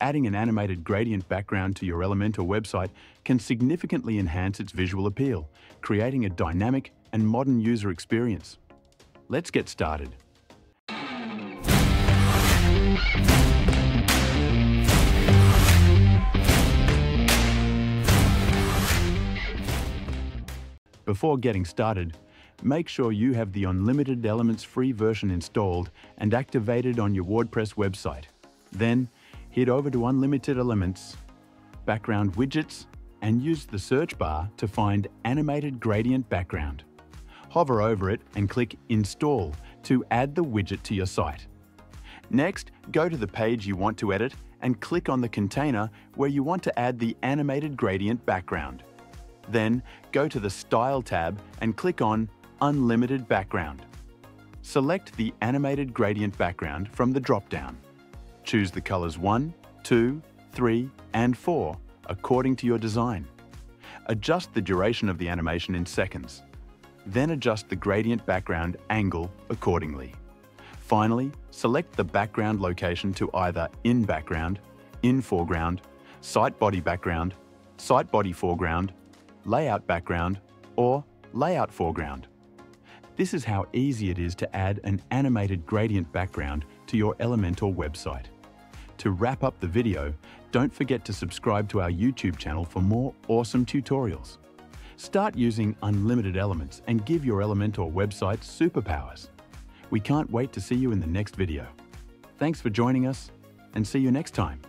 adding an animated gradient background to your Elementor website can significantly enhance its visual appeal, creating a dynamic and modern user experience. Let's get started. Before getting started, make sure you have the Unlimited Elements free version installed and activated on your WordPress website. Then, head over to Unlimited Elements, Background Widgets, and use the search bar to find Animated Gradient Background. Hover over it and click Install to add the widget to your site. Next, go to the page you want to edit and click on the container where you want to add the animated gradient background. Then, go to the Style tab and click on Unlimited Background. Select the animated gradient background from the drop-down. Choose the colors 1, 2, 3, and 4 according to your design. Adjust the duration of the animation in seconds. Then adjust the gradient background angle accordingly. Finally, select the background location to either in background, in foreground, site body background, site body foreground, layout background, or layout foreground. This is how easy it is to add an animated gradient background to your Elementor website. To wrap up the video, don't forget to subscribe to our YouTube channel for more awesome tutorials. Start using unlimited elements and give your Elementor website superpowers. We can't wait to see you in the next video. Thanks for joining us and see you next time.